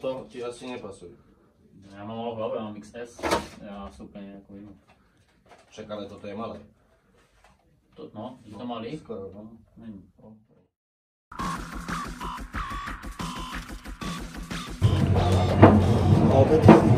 toto ti asi nepasuje. Ja mám ale v hlave, mám XS, ja sú úplne nejakú inú. Však ale toto je malé. To, no, je to malý? Skoro, no. Není. Thank you.